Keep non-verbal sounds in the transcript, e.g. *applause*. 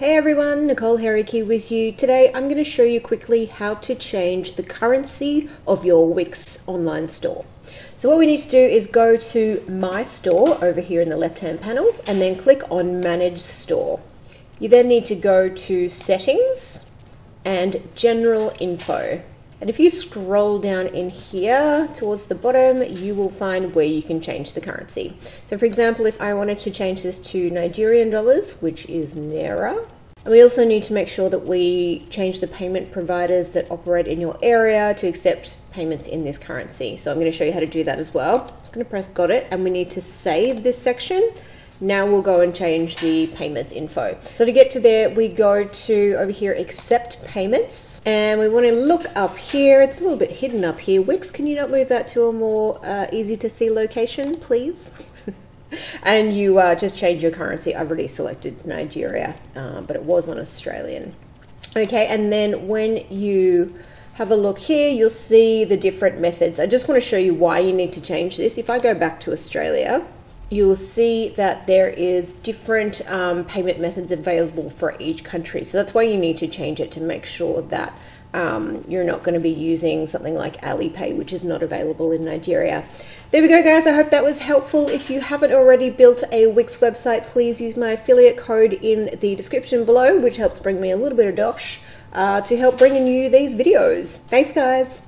Hey everyone, Nicole Herricky with you. Today I'm going to show you quickly how to change the currency of your Wix online store. So what we need to do is go to My Store over here in the left hand panel and then click on Manage Store. You then need to go to Settings and General Info. And if you scroll down in here towards the bottom, you will find where you can change the currency. So for example, if I wanted to change this to Nigerian dollars, which is Naira, and we also need to make sure that we change the payment providers that operate in your area to accept payments in this currency. So I'm going to show you how to do that as well. I'm just going to press got it and we need to save this section now we'll go and change the payments info. So to get to there, we go to over here, accept payments. And we want to look up here. It's a little bit hidden up here. Wix, can you not move that to a more uh, easy to see location, please? *laughs* and you uh, just change your currency. I've already selected Nigeria, uh, but it was on Australian. Okay, and then when you have a look here, you'll see the different methods. I just want to show you why you need to change this. If I go back to Australia, you'll see that there is different um, payment methods available for each country. So that's why you need to change it to make sure that um, you're not going to be using something like Alipay, which is not available in Nigeria. There we go, guys. I hope that was helpful. If you haven't already built a Wix website, please use my affiliate code in the description below, which helps bring me a little bit of dosh uh, to help bringing you these videos. Thanks, guys.